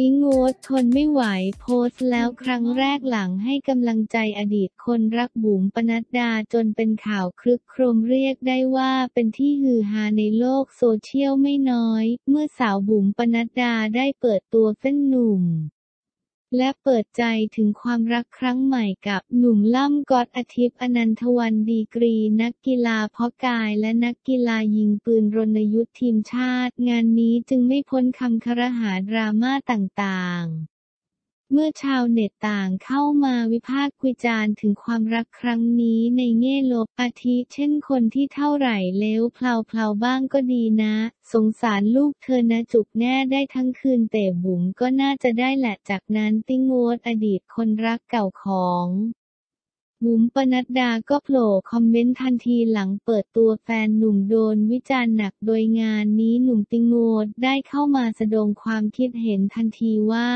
อิงโอ๊ตทนไม่ไหวโพสต์แล้วครั้งแรกหลังให้กำลังใจอดีตคนรักบุ๋มปนัดดาจนเป็นข่าวคลึกโครมเรียกได้ว่าเป็นที่ฮือฮาในโลกโซเชียลไม่น้อย เมื่อสาวบุ๋มปนัดดาได้เปิดตัวเฟ้นหนุ่ม และเปิดใจถึงความรักครั้งใหม่กับหนุ่มล่ำกอตอาทิตย์อนันทวันดีกรี นักกีฬาเพาะกายและนักกีฬายิงปืนรณยุทธทีมชาติ งานนี้จึงไม่พ้นคำครหาดราม่าต่างๆ เมื่อชาวเน็ตต่างเข้ามาวิพากษ์วิจารณ์ถึงความรักครั้งนี้ในแง่ลบอาทิเช่นคนที่เท่าไหร่เลวเพลาเพลาบ้างก็ดีนะ สงสารลูกเธอนะจุกแน่ได้ทั้งคืนแต่บุ๋มก็น่าจะได้แหละจากนั้นติ้งโวดอดีตคนรักเก่าของ บุ๋มปนัดดาก็โผล่คอมเมนต์ทันทีหลังเปิดตัวแฟนหนุ่มโดนวิจารณ์หนักโดยงานนี้หนุ่มติงโงดได้เข้ามาแสดงความคิดเห็นทันทีว่า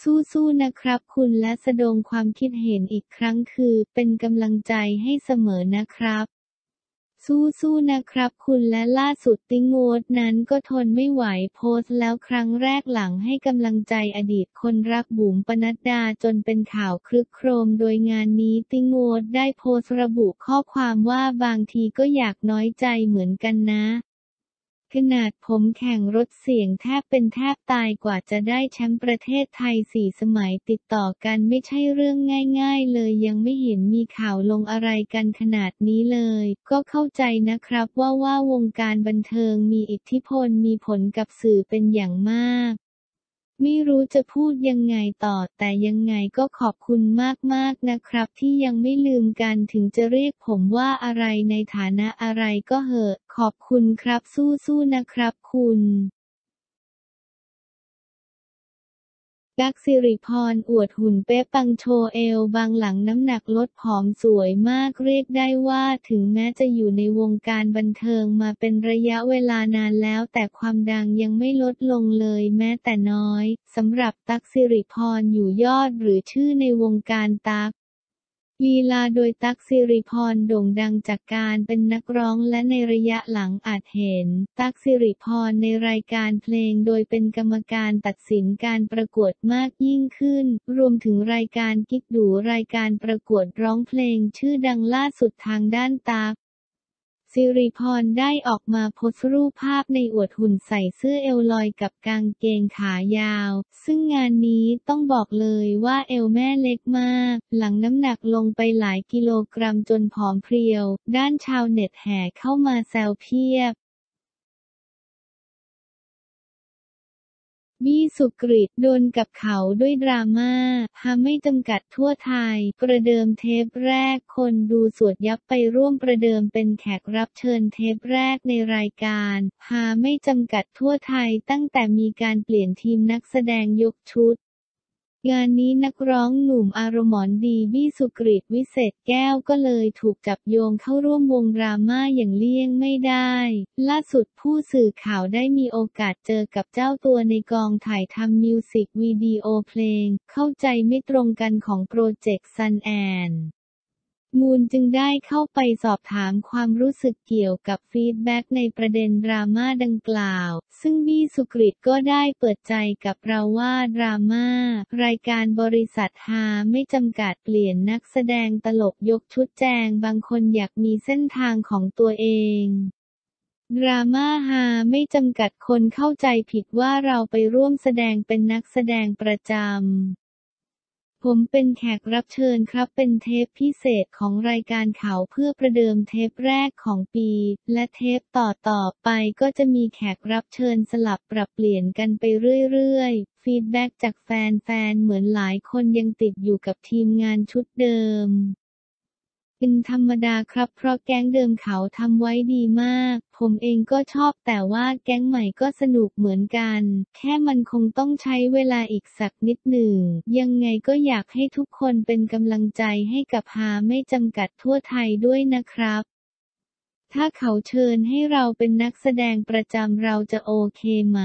สู้ๆนะครับคุณและแสดงความคิดเห็นอีกครั้งคือ เป็นกำลังใจให้เสมอนะครับ สู้ๆนะครับคุณและล่าสุดติงโวดนั้นก็ทนไม่ไหวโพสต์แล้วครั้งแรกหลังให้กำลังใจอดีตคนรักบุ๋มปนัดดาจนเป็นข่าวคลึกโครมโดยงานนี้ติงโวดได้โพสต์ระบุข้อความว่าบางทีก็อยากน้อยใจเหมือนกันนะ ขนาดผมแข่งรถเสียงแทบเป็นแทบตายกว่าจะได้แชมป์ประเทศไทยสี่สมัยติดต่อกันไม่ใช่เรื่องง่ายๆเลยยังไม่เห็นมีข่าวลงอะไรกันขนาดนี้เลย ก็เข้าใจนะครับว่าว่าวงการบันเทิงมีอิทธิพลมีผลกับสื่อเป็นอย่างมาก ไม่รู้จะพูดยังไงต่อ แต่ยังไงก็ขอบคุณมากๆนะครับ ที่ยังไม่ลืมกันถึงจะเรียกผมว่าอะไรในฐานะอะไรก็เหอะ ขอบคุณครับสู้ๆนะครับคุณ กักสิริพรอวดหุ่นเป๊ะปังโชเอลบางหลังน้ำหนักลดผอมสวยมากเรียกได้ว่าถึงแม้จะอยู่ในวงการบันเทิงมาเป็นระยะเวลานานแล้ว แต่ความดังยังไม่ลดลงเลยแม้แต่น้อยสำหรับตักสิริพรอยู่ยอดหรือชื่อในวงการตัก ลีลาโดยตั๊กสิริพรโด่งดังจากการเป็นนักร้องและในระยะหลังอาจเห็น ตั๊กสิริพรในรายการเพลงโดยเป็นกรรมการตัดสินการประกวดมากยิ่งขึ้น รวมถึงรายการกิ๊กดูรายการประกวดร้องเพลงชื่อดังล่าสุดทางด้านตั๊ก สิริพรได้ออกมาโพสรูปภาพในอวดหุ่นใส่เสื้อเอวลอยกับกางเกงขายาว ซึ่งงานนี้ต้องบอกเลยว่าเอวแม่เล็กมาก หลังน้ำหนักลงไปหลายกิโลกรัมจนผอมเพรียว ด้านชาวเน็ตแห่เข้ามาแซวเพียบ บี้สุกริตโดนกับเขาด้วยดราม่าหาไม่จำกัดทั่วไทย ประเดิมเทปแรกคนดูสวดยับไปร่วมประเดิมเป็นแขกรับเชิญเทปแรกในรายการฮาไม่จำกัดทั่วไทยตั้งแต่มีการเปลี่ยนทีมนักแสดงยกชุด งานนี้นักร้องหนุ่มอารมณ์ดีบี้สุกฤษฎิ์ วิเศษแก้วก็เลยถูกจับโยงเข้าร่วมวงดราม่าอย่างเลี่ยงไม่ได้ ล่าสุดผู้สื่อข่าวได้มีโอกาสเจอกับเจ้าตัวในกองถ่ายทำมิวสิกวิดีโอเพลง เข้าใจไม่ตรงกันของโปรเจกต์ Sun and Moon จึงได้เข้าไปสอบถามความรู้สึกเกี่ยวกับ feedback ในประเด็นดราม่าดังกล่าว ซึ่งบี้สุกฤษฎิ์ก็ได้เปิดใจกับเราว่าดราม่า รายการบริษัทฮาไม่จำกัดเปลี่ยนนักแสดงตลกยกชุดแจงบางคนอยากมีเส้นทางของตัวเองดราม่าฮาไม่จำกัดคนเข้าใจผิดว่าเราไปร่วมแสดงเป็นนักแสดงประจำ ผมเป็นแขกรับเชิญครับ เป็นเทปพิเศษของรายการข่าวเพื่อประเดิมเทปแรกของปี และเทปต่อต่อไปก็จะมีแขกรับเชิญสลับปรับเปลี่ยนกันไปเรื่อยๆ ฟีดแบ็กจากแฟนๆ เหมือนหลายคนยังติดอยู่กับทีมงานชุดเดิม เป็นธรรมดาครับ เพราะแก๊งเดิมเขาทำไว้ดีมาก ผมเองก็ชอบแต่ว่าแก๊งใหม่ก็สนุกเหมือนกัน แค่มันคงต้องใช้เวลาอีกสักนิดหนึ่ง ยังไงก็อยากให้ทุกคนเป็นกำลังใจให้กับฮาไม่จำกัดทั่วไทยด้วยนะครับ ถ้าเขาเชิญให้เราเป็นนักแสดงประจำเราจะโอเคไหม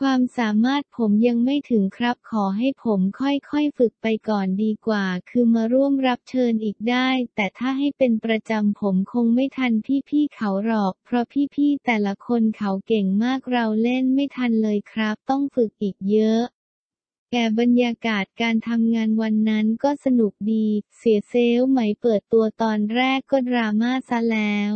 ความสามารถผมยังไม่ถึงครับขอให้ผมค่อยๆฝึกไปก่อนดีกว่า คือมาร่วมรับเชิญอีกได้ แต่ถ้าให้เป็นประจำผมคงไม่ทันพี่ๆเขาหรอก เพราะพี่ๆแต่ละคนเขาเก่งมากเราเล่นไม่ทันเลยครับ ต้องฝึกอีกเยอะแก่บรรยากาศการทำงานวันนั้นก็สนุกดี เสียเซลไหมเปิดตัวตอนแรกก็ดราม่าซะแล้ว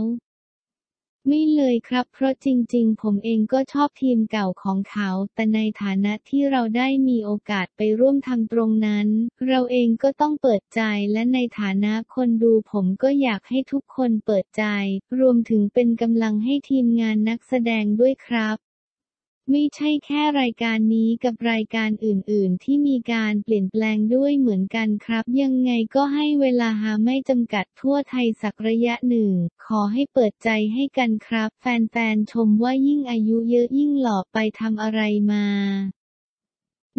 ไม่เลยครับ เพราะจริง ๆ ผมเองก็ชอบทีมเก่าของเขา แต่ในฐานะที่เราได้มีโอกาสไปร่วมทำตรงนั้น เราเองก็ต้องเปิดใจและในฐานะคนดูผมก็อยากให้ทุกคนเปิดใจ รวมถึงเป็นกำลังให้ทีมงานนักแสดงด้วยครับ ไม่ใช่แค่รายการนี้กับรายการอื่นๆ ที่มีการเปลี่ยนแปลงด้วยเหมือนกันครับ ยังไงก็ให้เวลาหาไม่จำกัดทั่วไทยสักระยะหนึ่ง ขอให้เปิดใจให้กันครับ แฟนๆ ชมว่ายิ่งอายุเยอะยิ่งหล่อไปทำอะไรมา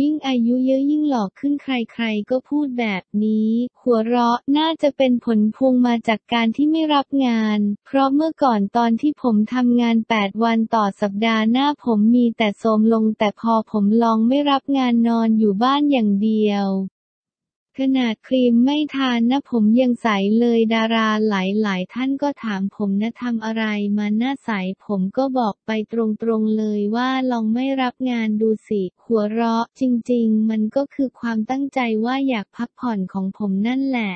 ยิ่งอายุเยอะยิ่งหลอกขึ้นใครๆ ก็พูดแบบนี้ หัวเราะน่าจะเป็นผลพวงมาจากการที่ไม่รับงาน เพราะเมื่อก่อนตอนที่ผมทำงาน 8 วันต่อสัปดาห์หน้าผมมีแต่โทมลงแต่พอผมลองไม่รับงานนอนอยู่บ้านอย่างเดียว ขนาดครีมไม่ทานนะผมยังใสเลยดาราหลายๆ ท่านก็ถามผมนะทำอะไรมาหน้าใสผมก็บอกไปตรงๆเลยว่าลองไม่รับงานดูสิ หัวเราะจริงๆ มันก็คือความตั้งใจว่าอยากพักผ่อนของผมนั่นแหละ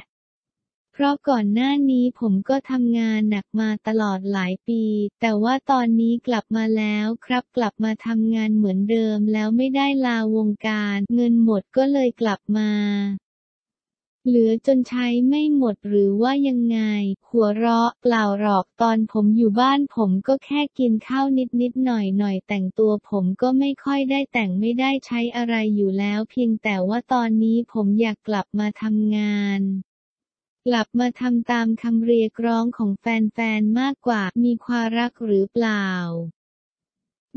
เพราะก่อนหน้านี้ผมก็ทำงานหนักมาตลอดหลายปี แต่ว่าตอนนี้กลับมาแล้วครับ กลับมาทำงานเหมือนเดิมแล้วไม่ได้ลาวงการ เงินหมดก็เลยกลับมา เหลือจนใช้ไม่หมดหรือว่ายังไง หัวเราะเปล่าหรอกตอนผมอยู่บ้านผมก็แค่กินข้าวนิดนิดหน่อยหน่อยแต่งตัวผมก็ไม่ค่อยได้แต่งไม่ได้ใช้อะไรอยู่แล้ว เพียงแต่ว่าตอนนี้ผมอยากกลับมาทำงานกลับมาทำตามคำเรียกร้องของแฟนๆ มากกว่ามีความรักหรือเปล่า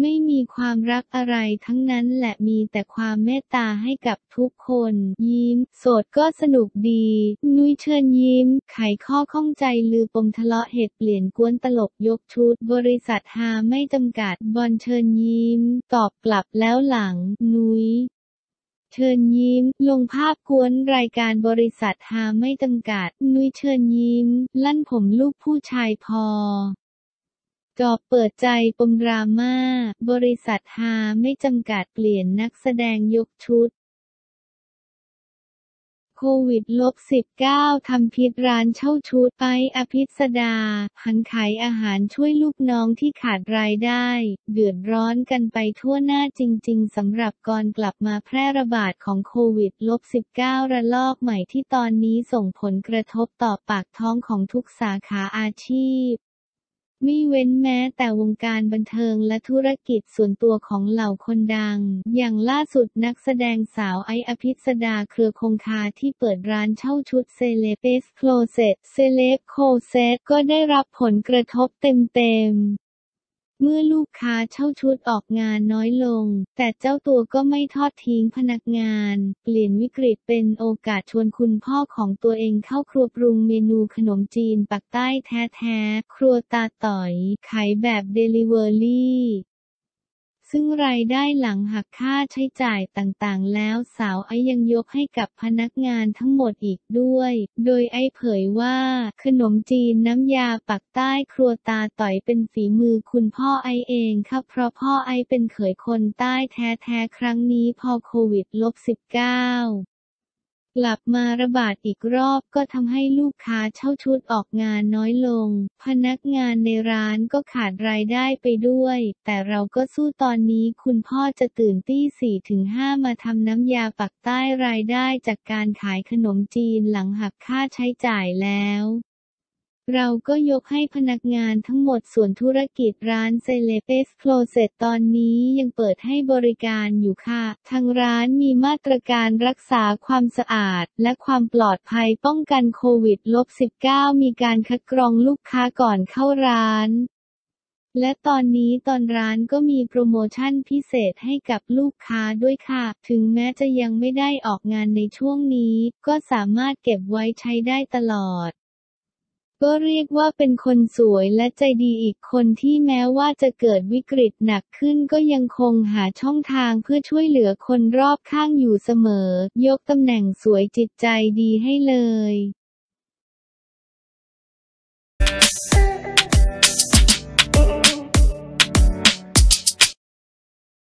ไม่มีความรักอะไรทั้งนั้นแหละมีแต่ความเมตตาให้กับทุกคน ยิ้ม โสดก็สนุกดี นุ้ยเชิญยิ้ม ไขข้อข้องใจลือปมทะเลาะเหตุเปลี่ยนกวนตลกยกชุด บริษัทฮาไม่จำกัด บอลเชิญยิ้ม ตอบกลับแล้วหลัง นุ้ยเชิญยิ้ม ลงภาพกวนรายการบริษัทฮาไม่จำกัด นุ้ยเชิญยิ้ม ลั่นผมลูกผู้ชายพอ จอบเปิดใจปมดราม่า บริษัทฮาไม่จำกัดเปลี่ยนนักแสดงยกชุด โควิดลบ 19 ทำพิษร้านเช่าชุดไปอภิสดา หันขายอาหารช่วยลูกน้องที่ขาดรายได้ เดือดร้อนกันไปทั่วหน้าจริง ๆสำหรับก่อนกลับมาแพร่ระบาดของโควิดลบ 19 ระลอกใหม่ที่ตอนนี้ส่งผลกระทบต่อปากท้องของทุกสาขาอาชีพ ไม่เว้นแม้แต่วงการบันเทิงและธุรกิจส่วนตัวของเหล่าคนดัง อย่างล่าสุดนักแสดงสาวไอซ์ อภิษฎาเครือคงคาที่เปิดร้านเช่าชุด Celeb's Closet Celeb Closet ก็ได้รับผลกระทบเต็มๆ เมื่อลูกค้าเช่าชุดออกงานน้อยลง แต่เจ้าตัวก็ไม่ทอดทิ้งพนักงาน เปลี่ยนวิกฤตเป็นโอกาสชวนคุณพ่อของตัวเองเข้าครัวปรุงเมนูขนมจีนปักษ์ใต้แท้ๆ ครัวตาต่อย ขายแบบเดลิเวอรี่ ซึ่งรายได้หลังหักค่าใช้จ่ายต่างๆ แล้วสาวไอยังยกให้กับพนักงานทั้งหมดอีกด้วย โดยไอเผยว่า ขนมจีนน้ำยาปักใต้ครัวตาต่อยเป็นฝีมือคุณพ่อไอเองครับ เพราะพ่อไอเป็นเขยคนใต้แท้ๆ ครั้งนี้พอโควิดลบ19 กลับมาระบาดอีกรอบก็ทำให้ลูกค้าเช่าชุดออกงานน้อยลง พนักงานในร้านก็ขาดรายได้ไปด้วย แต่เราก็สู้ตอนนี้คุณพ่อจะตื่นตีสี่ถึงห้ามาทำน้ำยาปักใต้รายได้จากการขายขนมจีนหลังหักค่าใช้จ่ายแล้ว เราก็ยกให้พนักงานทั้งหมดส่วนธุรกิจร้านเซเลเปสโคลเซตตอนนี้ยังเปิดให้บริการอยู่ค่ะ ทางร้านมีมาตรการรักษาความสะอาด และความปลอดภัยป้องกันโควิด -19 มีการคัดกรองลูกค้าก่อนเข้าร้านและตอนนี้ตอนร้านก็มีโปรโมชั่นพิเศษให้กับลูกค้าด้วยค่ะ ถึงแม้จะยังไม่ได้ออกงานในช่วงนี้ ก็สามารถเก็บไว้ใช้ได้ตลอด ก็เรียกว่าเป็นคนสวยและใจดีอีกคนที่แม้ว่าจะเกิดวิกฤตหนักขึ้นก็ยังคงหาช่องทางเพื่อช่วยเหลือคนรอบข้างอยู่เสมอ ยกตำแหน่งสวยจิตใจดีให้เลย